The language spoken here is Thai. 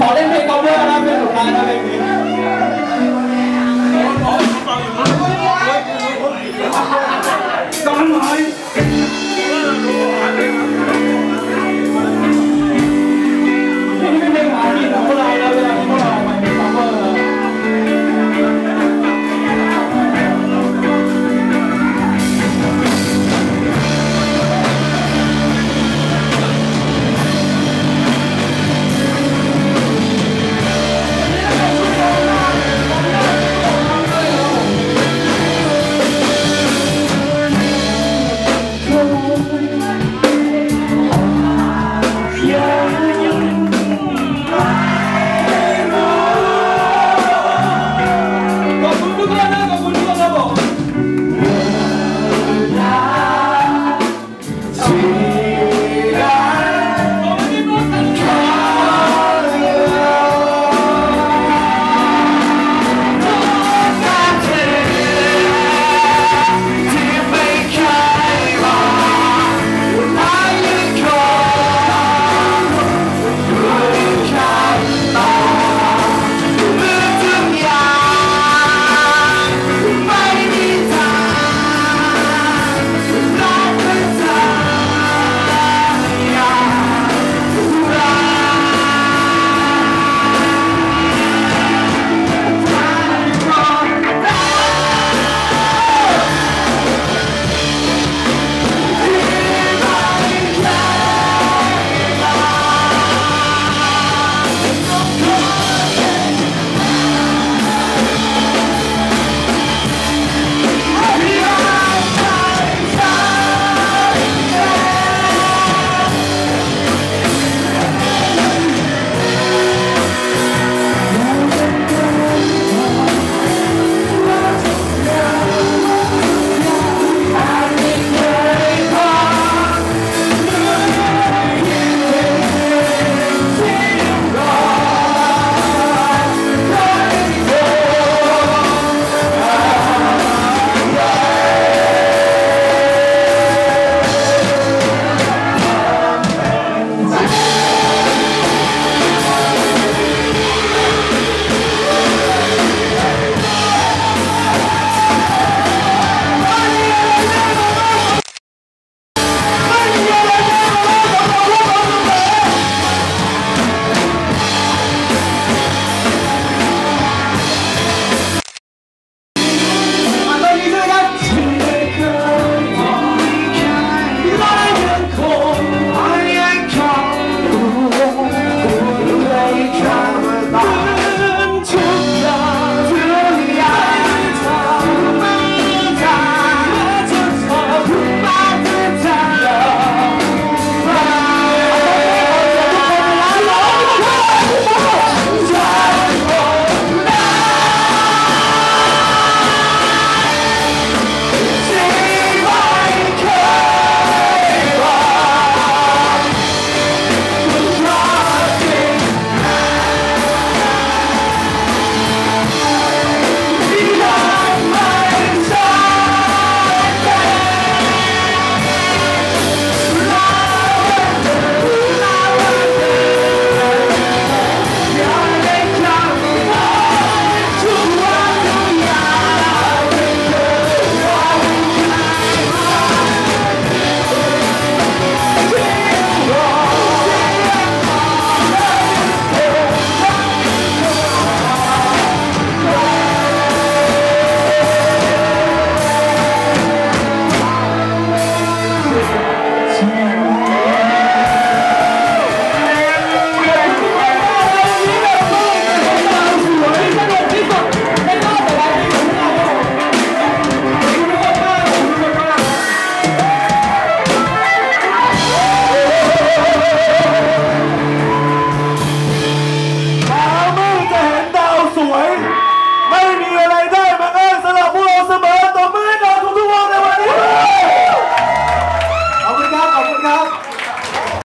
ขอเล่นเพลง cover นะเพลงสุดท้ายนะเพลงนี้ต้องหน่อย